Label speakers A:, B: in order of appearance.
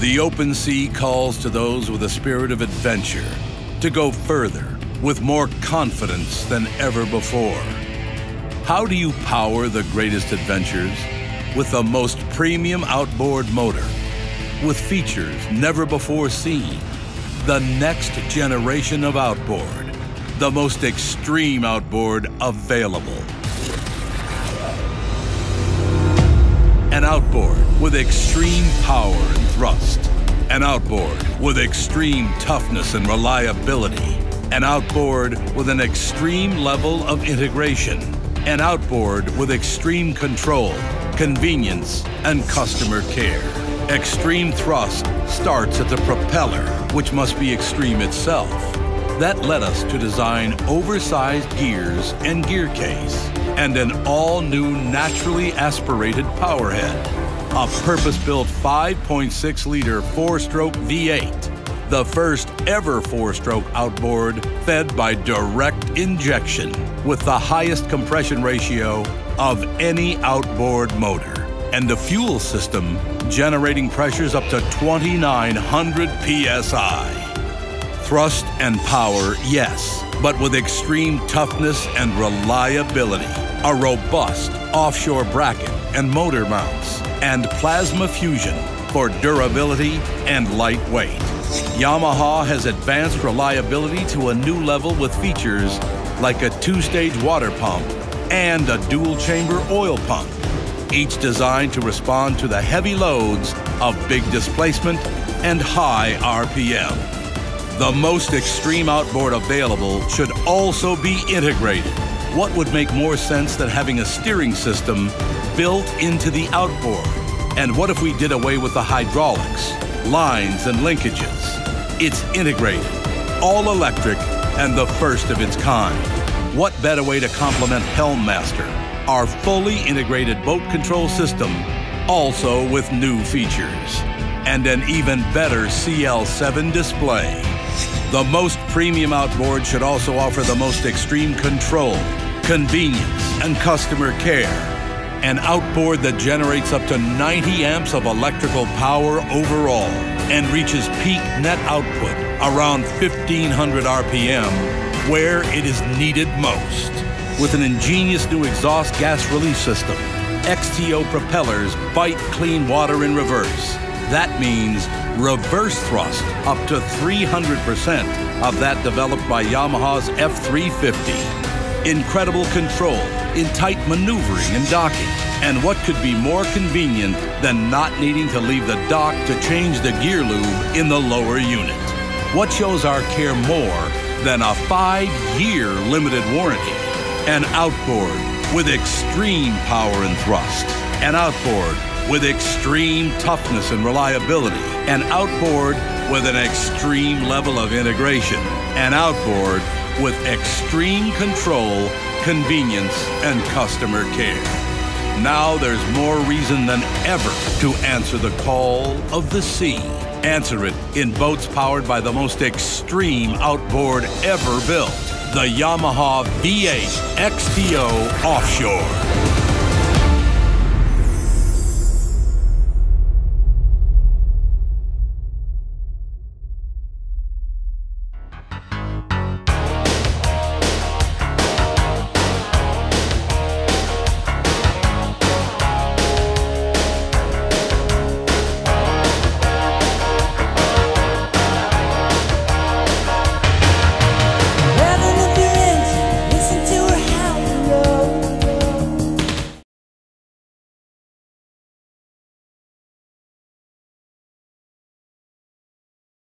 A: The open sea calls to those with a spirit of adventure to go further with more confidence than ever before. How do you power the greatest adventures? With the most premium outboard motor, with features never before seen, the next generation of outboard, the most extreme outboard available. An outboard with extreme power thrust. An outboard with extreme toughness and reliability. An outboard with an extreme level of integration. An outboard with extreme control, convenience, and customer care. Extreme thrust starts at the propeller, which must be extreme itself. That led us to design oversized gears and gear case and an all-new naturally aspirated powerhead. A purpose-built 5.6-liter four-stroke V8, the first ever four-stroke outboard fed by direct injection with the highest compression ratio of any outboard motor and a fuel system generating pressures up to 2,900 psi. Thrust and power, yes, but with extreme toughness and reliability. A robust offshore bracket and motor mounts, and plasma fusion for durability and lightweight. Yamaha has advanced reliability to a new level with features like a two-stage water pump and a dual-chamber oil pump, each designed to respond to the heavy loads of big displacement and high RPM. The most extreme outboard available should also be integrated. What would make more sense than having a steering system built into the outboard? And what if we did away with the hydraulics, lines, and linkages? It's integrated, all electric, and the first of its kind. What better way to complement Helm Master, our fully integrated boat control system, also with new features, and an even better CL7 display. The most premium outboard should also offer the most extreme control, convenience, and customer care. An outboard that generates up to 90 amps of electrical power overall and reaches peak net output around 1500 RPM where it is needed most. With an ingenious new exhaust gas release system, XTO propellers bite clean water in reverse. That means reverse thrust up to 300% of that developed by Yamaha's F350. Incredible control in tight maneuvering and docking. And what could be more convenient than not needing to leave the dock to change the gear lube in the lower unit? What shows our care more than a five year limited warranty? An outboard with extreme power and thrust. An outboard with extreme toughness and reliability. An outboard with an extreme level of integration. An outboard with extreme control, convenience, and customer care. Now there's more reason than ever to answer the call of the sea. Answer it in boats powered by the most extreme outboard ever built the Yamaha V8 XTO Offshore.